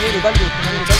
Ini dibagi.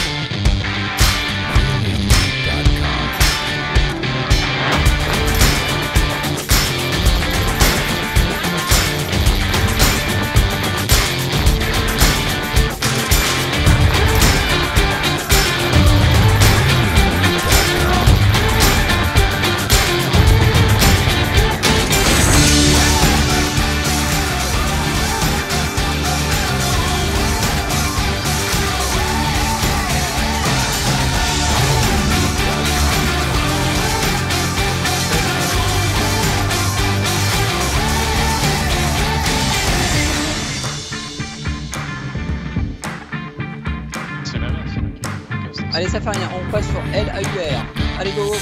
Allez, ça fait rien, on passe sur L A U R. Allez, go.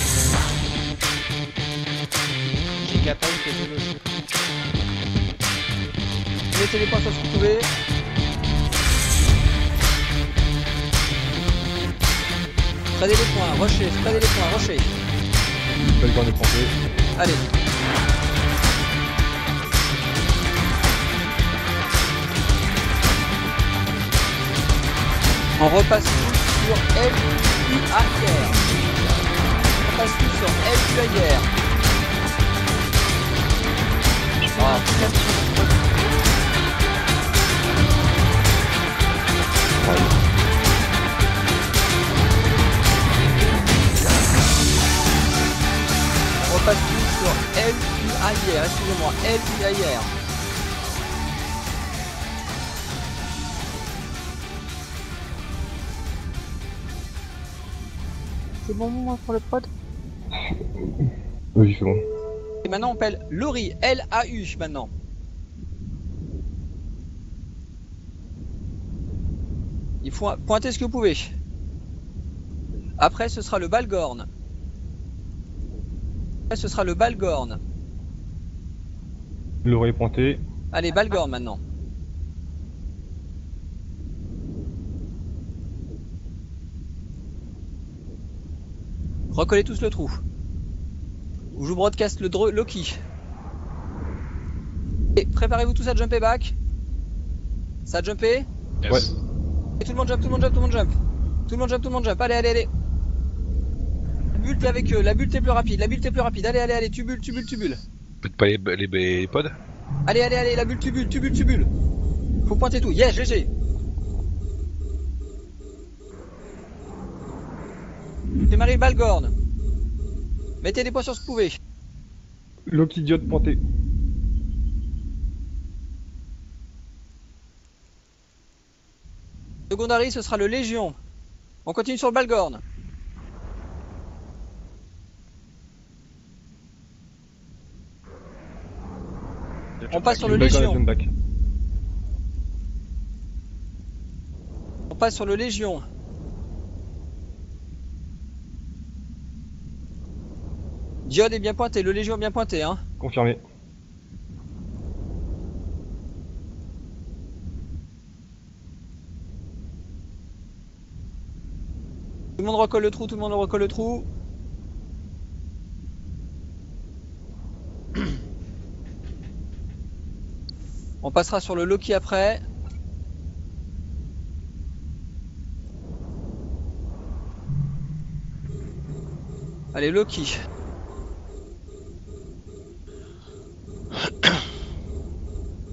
J'ai capable que je le Mettez les points sur ce que vous pouvez. Spreadez les points, rushez, spreadez les points, rushez. Allez. On repasse sur L U A R. On passe tout sur L U A R. Ah, On repasse tout sur L U A R. Excusez-moi, L C'est bon moi pour le prod Oui, c'est bon. Et maintenant on appelle Laurie, L-A-U maintenant. Il faut pointer ce que vous pouvez. Après ce sera le Balgorn. Après ce sera le Balgorn. L'oreille pointée. Allez, Balgorn maintenant. Recollez tous le trou. Ou je vous broadcast le dre- Loki. Et préparez-vous tous à jumper back. Ça a jumpé Yes. Et tout le monde jump, tout le monde jump, tout le monde jump. Tout le monde jump, tout le monde jump. Allez, allez, allez. La bulle est avec eux, la bulle est plus rapide, la bulle est plus rapide. Allez, allez, allez, tubule, tubule, tubule. Faites pas les, les, les pods Allez, allez, allez, la bulle, tubule, tubule, tubule. Faut pointer tout. Yes, GG. Démarrez le Balgorn. Mettez des points sur ce vous pouvez. Loki diode pointé. Secondary, ce sera le Légion. On continue sur le Balgorn. On passe sur le Légion. On passe sur le Légion. Diode est bien pointé, le Légion est bien pointé, hein. Confirmé. Tout le monde recolle le trou, tout le monde recolle le trou. On passera sur le Loki après. Allez, Loki.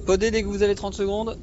Podez dès que vous avez 30 secondes.